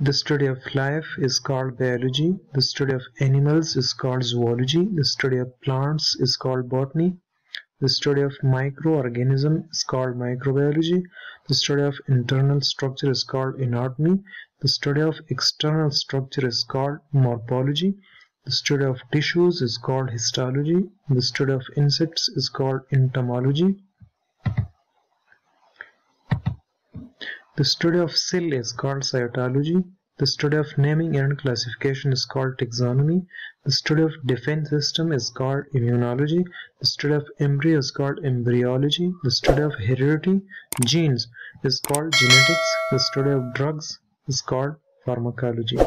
The study of life is called biology. The study of animals is called zoology. The study of plants is called botany. The study of microorganism is called microbiology. The study of internal structure is called anatomy. The study of external structure is called morphology. The study of tissues is called histology. The study of insects is called entomology. The study of cell is called cytology. The study of naming and classification is called taxonomy. The study of defense system is called immunology. The study of embryo is called embryology. The study of heredity, genes, is called genetics. The study of drugs is called pharmacology.